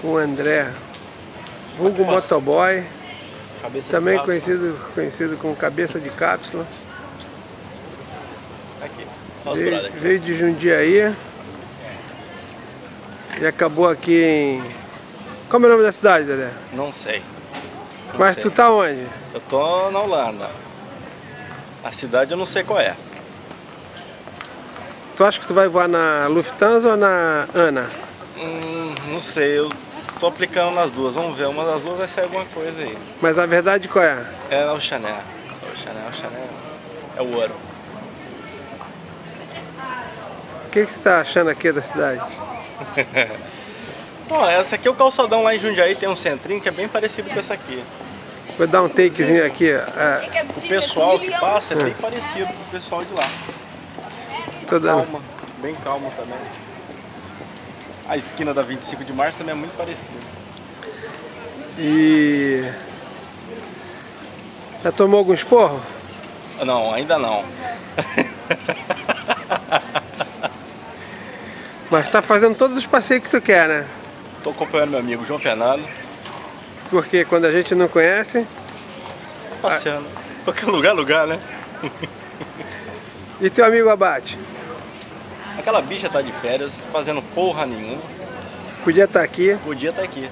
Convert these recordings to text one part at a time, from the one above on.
com o André, vulgo motoboy, Cabeça também conhecido, conhecido como cabeça de cápsula. Aqui. Veio, aqui. veio de Jundiaí e acabou aqui em. Como é o nome da cidade, Dedé? Não sei. Não Mas sei. tu tá onde? Eu tô na Holanda. A cidade eu não sei qual é. Tu acha que tu vai voar na Lufthansa ou na ANA? Hum, não sei, eu tô aplicando nas duas. Vamos ver, uma das duas vai sair alguma coisa aí. Mas a verdade qual é? É o Chanel. É o Chanel, o Chanel. É o ouro. O que, que você tá achando aqui da cidade? Bom, essa aqui é o calçadão lá em Jundiaí, tem um centrinho que é bem parecido com essa aqui. Vou dar um takezinho aqui. É, O pessoal que passa é bem parecido com o pessoal de lá. dando. Calma, bem calmo também. A esquina da 25 de março também é muito parecida. E. Já tomou algum esporro? Não, ainda não. Mas tá fazendo todos os passeios que tu quer, né? Tô acompanhando meu amigo João Fernando, Porque quando a gente não conhece. passeando. Qualquer lugar, lugar, né? E teu amigo Abate? Aquela bicha tá de férias, fazendo porra nenhuma. Podia estar aqui. Podia estar aqui.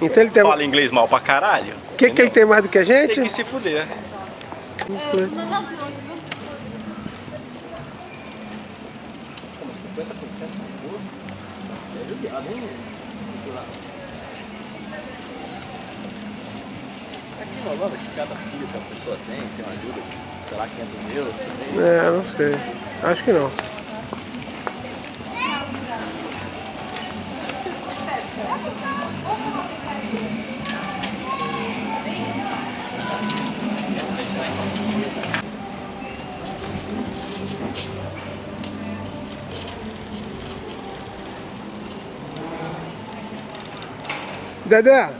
Então ele tem. O Fala inglês mal pra caralho. que, que ele tem mais do que a gente? Tem que se fuder. Aqui na Holanda, que cada filho que a pessoa tem, tem uma ajuda, sei lá, 500 euros. É, não sei. Acho que não. Dedé,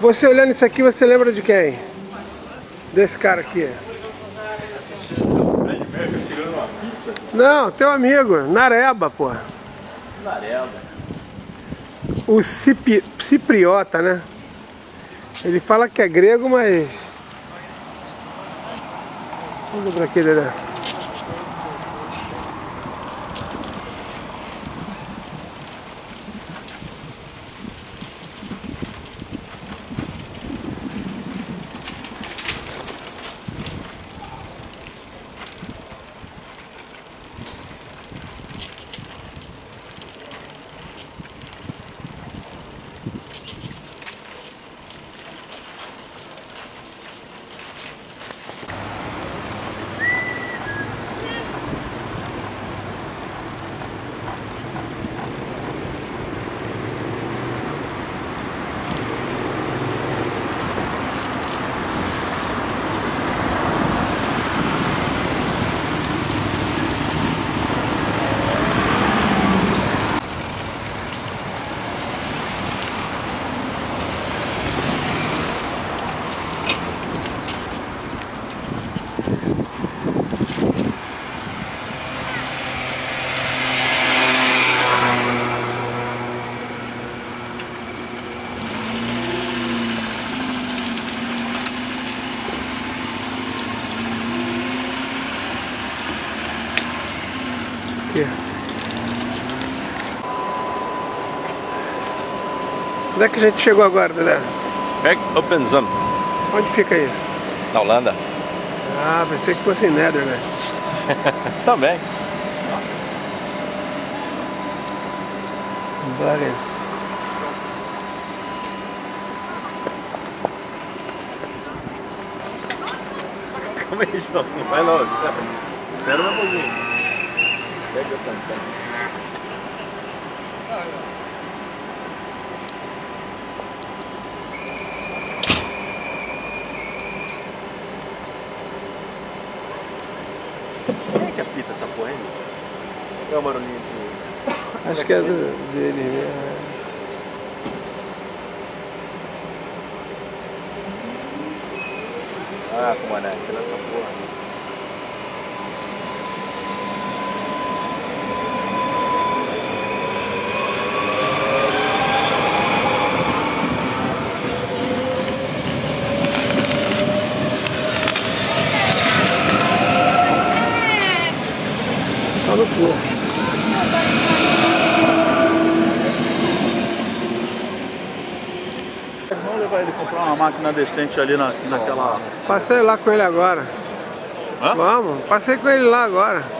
você olhando isso aqui, você lembra de quem? Desse cara aqui. Não, teu amigo, Nareba, pô. Narela. O Cipi, Cipriota, né? Ele fala que é grego, mas. Vamos pra aqui. Onde é que a gente chegou agora, Dedé? É Bergopenzam. Onde fica isso? Na Holanda. Ah, pensei que fosse em né? Também. Bergen. Calma aí, João. Vai logo. Espera um pouquinho. Pega a canção. Quem é que apita essa porra aí? É o barulhinho de... Acho que é do, dele mesmo. né? Ah, comandante, você nessa porra. Corpo. Vamos levar ele comprar uma máquina decente ali na, naquela. Passei lá com ele agora. Hã? Vamos, passei com ele lá agora.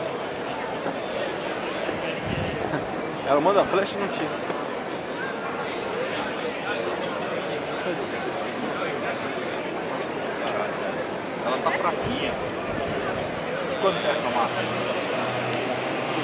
Ela manda flash e não tira. Ela tá fraquinha. Quanto é essa máquina?